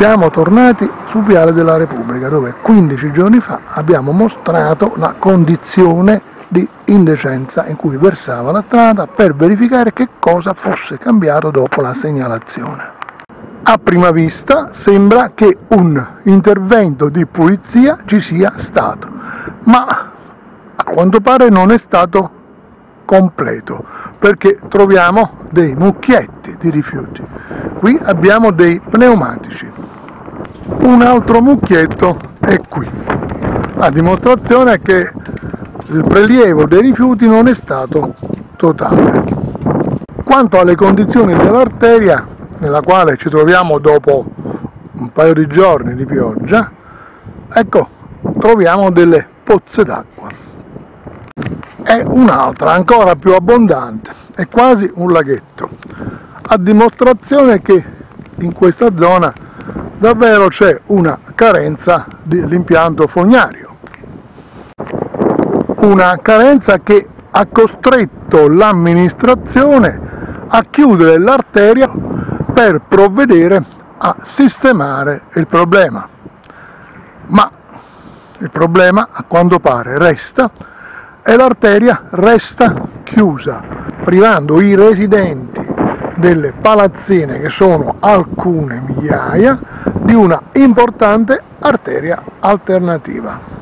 Siamo tornati su Viale della Repubblica dove 15 giorni fa abbiamo mostrato la condizione di indecenza in cui versava la strada per verificare che cosa fosse cambiato dopo la segnalazione. A prima vista sembra che un intervento di pulizia ci sia stato, ma a quanto pare non è stato completo perché troviamo dei mucchietti di rifiuti. Qui abbiamo dei pneumatici. Un altro mucchietto è qui, a dimostrazione che il prelievo dei rifiuti non è stato totale. Quanto alle condizioni dell'arteria, nella quale ci troviamo dopo un paio di giorni di pioggia, ecco, troviamo delle pozze d'acqua. E un'altra ancora più abbondante, è quasi un laghetto, a dimostrazione che in questa zona davvero c'è una carenza dell'impianto fognario una carenza che ha costretto l'amministrazione a chiudere l'arteria per provvedere a sistemare il problema. Ma il problema a quanto pare resta e l'arteria resta chiusa, privando i residenti delle palazzine, che sono alcune migliaia, di una importante arteria alternativa.